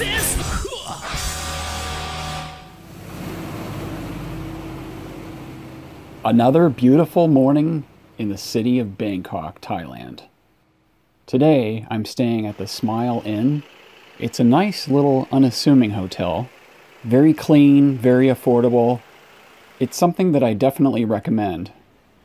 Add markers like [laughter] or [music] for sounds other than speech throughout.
this? Another beautiful morning in the city of Bangkok, Thailand. Today, I'm staying at the Smile Inn. It's a nice little unassuming hotel. Very clean, very affordable. It's something that I definitely recommend.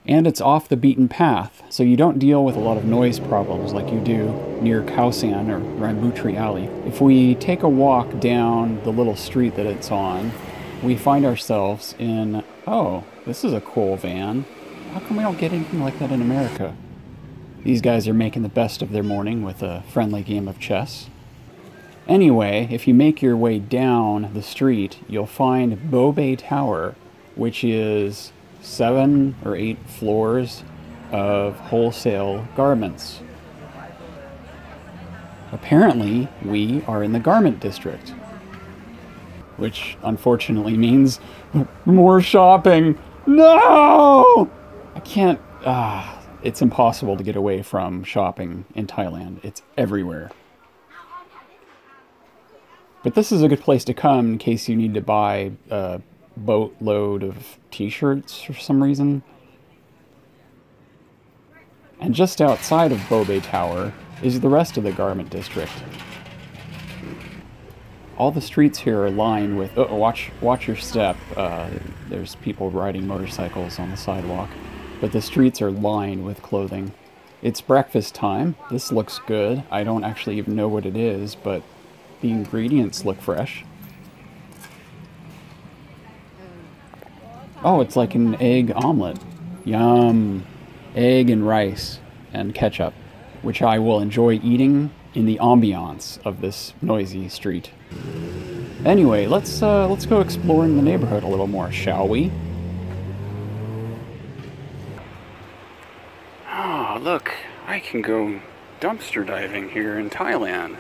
And it's off the beaten path, so you don't deal with a lot of noise problems like you do near Khao or Rambuttri Alley. If we take a walk down the little street that it's on, we find ourselves in, oh, this is a cool van. How come we don't get anything like that in America? These guys are making the best of their morning with a friendly game of chess. Anyway, if you make your way down the street, you'll find Bobae Tower, which is seven or eight floors of wholesale garments. Apparently, we are in the garment district, which unfortunately means more shopping. No! I can't. Ah, it's impossible to get away from shopping in Thailand. It's everywhere. But this is a good place to come in case you need to buy a boatload of t shirts for some reason. And just outside of Bobae Tower is the rest of the garment district. All the streets here are lined with. Oh, watch, watch your step. Uh, there's people riding motorcycles on the sidewalk, but the streets are lined with clothing. It's breakfast time. This looks good. I don't actually even know what it is, but the ingredients look fresh. Oh, it's like an egg omelet. Yum. Egg and rice and ketchup, which I will enjoy eating in the ambiance of this noisy street. Anyway, let's uh, let's go exploring the neighborhood a little more, shall we? Oh, look, I can go dumpster diving here in Thailand.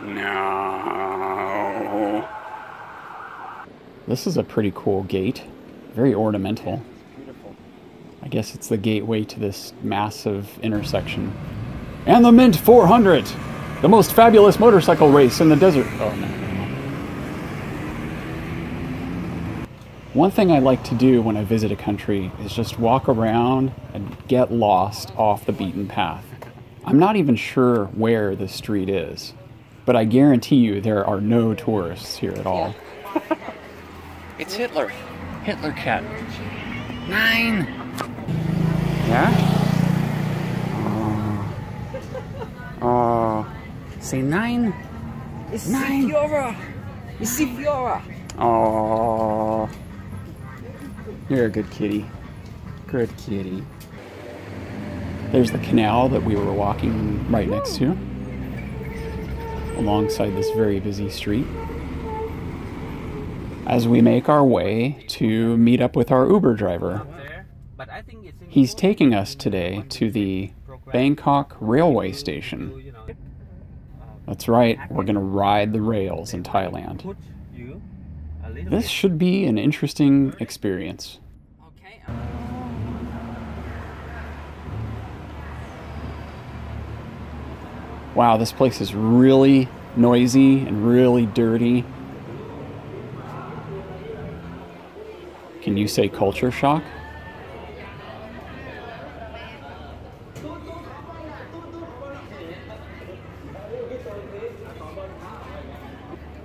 No. This is a pretty cool gate. Very ornamental. I guess it's the gateway to this massive intersection. And the Mint 400! The most fabulous motorcycle race in the desert. Oh, no. One thing I like to do when I visit a country is just walk around and get lost off the beaten path. I'm not even sure where the street is. But I guarantee you there are no tourists here at all. [laughs] it's Hitler. Hitler cat. Nine. Yeah? Oh. oh. Say nine. It's Nine. Fiora. It's Fiora. Oh. You're a good kitty. Good kitty. There's the canal that we were walking right next to alongside this very busy street as we make our way to meet up with our Uber driver. He's taking us today to the Bangkok railway station. That's right, we're going to ride the rails in Thailand. This should be an interesting experience. Wow, this place is really noisy and really dirty. Can you say culture shock?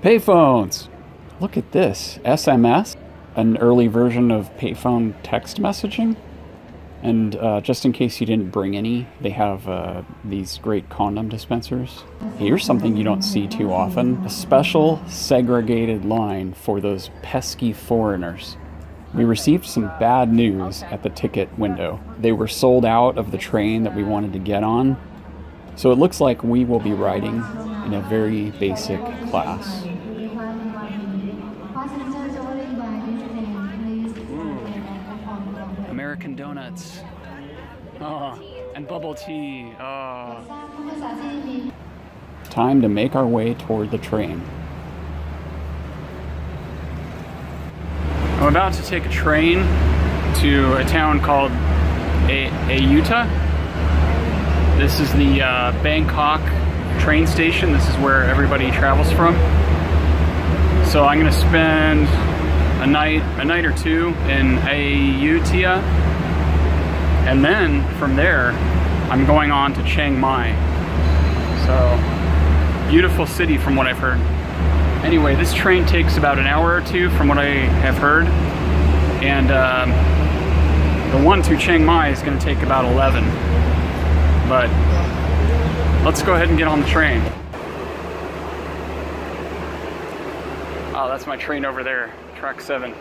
Payphones! Look at this. SMS? An early version of payphone text messaging? And uh, just in case you didn't bring any, they have uh, these great condom dispensers. Here's something you don't see too often a special segregated line for those pesky foreigners. We received some bad news at the ticket window. They were sold out of the train that we wanted to get on. So it looks like we will be riding in a very basic class. American donuts. Oh, and bubble tea. Oh. Time to make our way toward the train. I'm about to take a train to a town called a- Ayutthaya. This is the uh, Bangkok train station. This is where everybody travels from. So I'm gonna spend a night, a night or two in Ayutthaya, and then from there, I'm going on to Chiang Mai. So beautiful city from what I've heard. Anyway, this train takes about an hour or two from what I have heard, and um, the one to Chiang Mai is going to take about 11. But let's go ahead and get on the train. Oh, that's my train over there, track 7.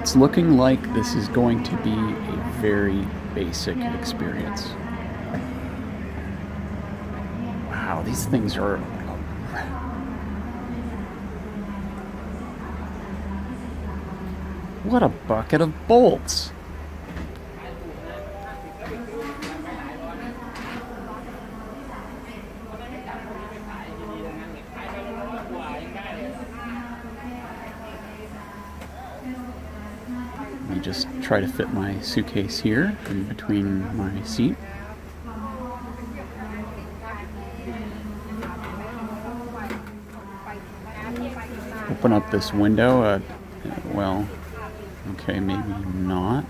It's looking like this is going to be a very basic experience. Wow, these things are. What a bucket of bolts! Just try to fit my suitcase here in between my seat. Open up this window. Uh, well, okay, maybe not.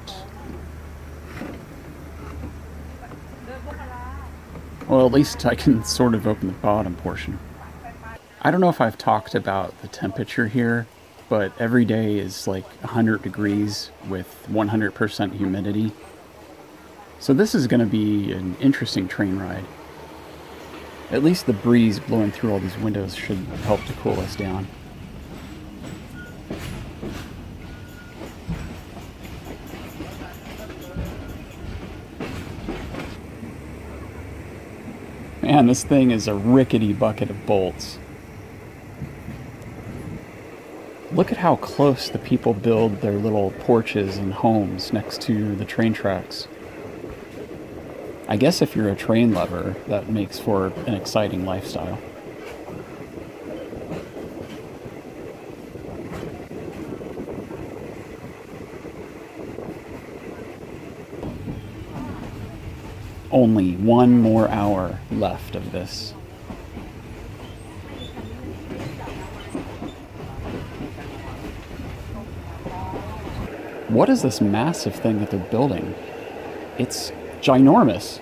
Well, at least I can sort of open the bottom portion. I don't know if I've talked about the temperature here, but every day is like 100 degrees with 100% humidity. So this is going to be an interesting train ride. At least the breeze blowing through all these windows should help to cool us down. Man, this thing is a rickety bucket of bolts. Look at how close the people build their little porches and homes next to the train tracks. I guess if you're a train lover, that makes for an exciting lifestyle. Only one more hour left of this. What is this massive thing that they're building? It's ginormous.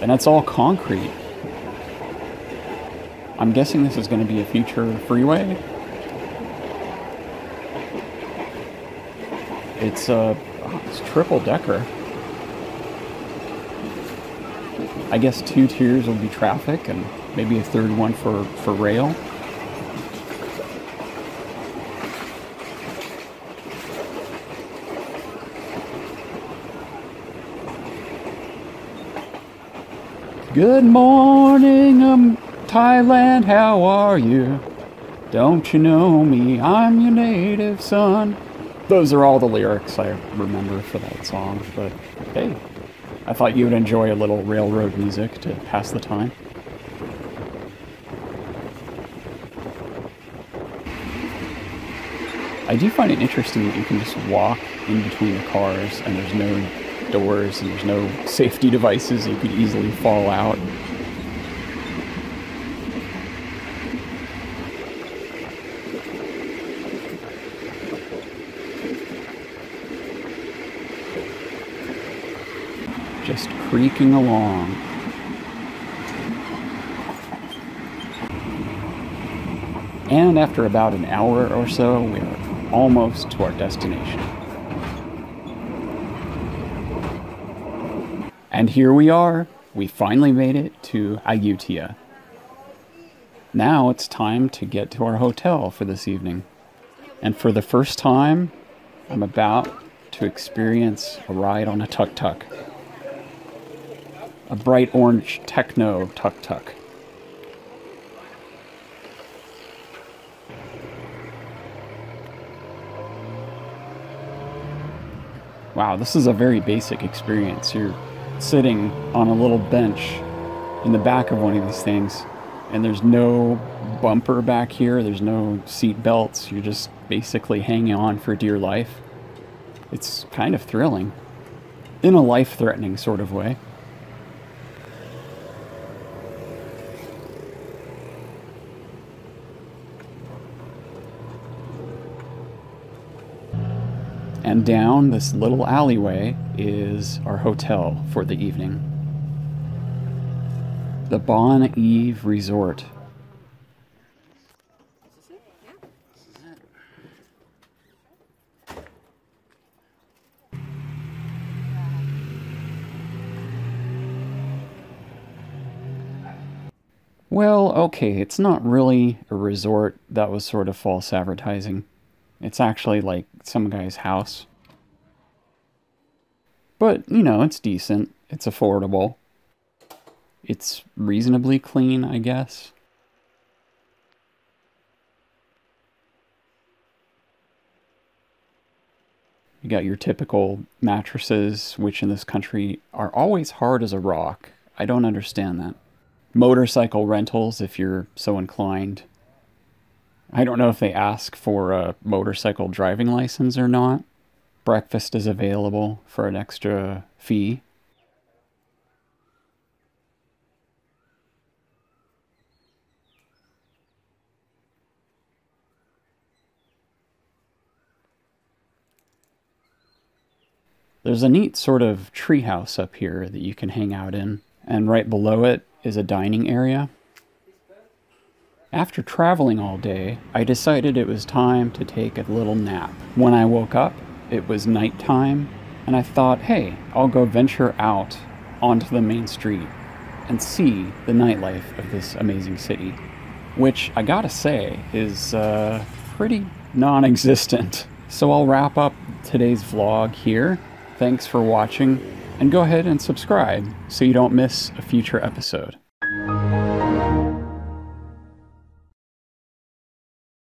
And it's all concrete. I'm guessing this is going to be a future freeway. It's a uh, it's triple decker. I guess two tiers will be traffic and maybe a third one for, for rail. Good morning, um, Thailand, how are you? Don't you know me? I'm your native son. Those are all the lyrics I remember for that song, but hey, I thought you would enjoy a little railroad music to pass the time. I do find it interesting that you can just walk in between the cars and there's no doors and there's no safety devices. You could easily fall out. Just creaking along. And after about an hour or so, we are almost to our destination. And here we are. We finally made it to Ayutthaya. Now it's time to get to our hotel for this evening. And for the first time, I'm about to experience a ride on a tuk tuk. A bright orange techno tuk tuk. Wow, this is a very basic experience. You're sitting on a little bench in the back of one of these things, and there's no bumper back here, there's no seat belts. You're just basically hanging on for dear life. It's kind of thrilling. In a life threatening sort of way. And down this little alleyway is our hotel for the evening. The Bon Eve Resort. Well, okay, it's not really a resort. That was sort of false advertising. It's actually like some guy's house. But, you know, it's decent. It's affordable. It's reasonably clean, I guess. You got your typical mattresses, which in this country are always hard as a rock. I don't understand that. Motorcycle rentals, if you're so inclined. I don't know if they ask for a motorcycle driving license or not. Breakfast is available for an extra fee. There's a neat sort of treehouse up here that you can hang out in, and right below it is a dining area. After traveling all day, I decided it was time to take a little nap. When I woke up, it was nighttime, and I thought, hey, I'll go venture out onto the main street and see the nightlife of this amazing city, which I gotta say is uh, pretty non existent. [laughs] So I'll wrap up today's vlog here. Thanks for watching, and go ahead and subscribe so you don't miss a future episode.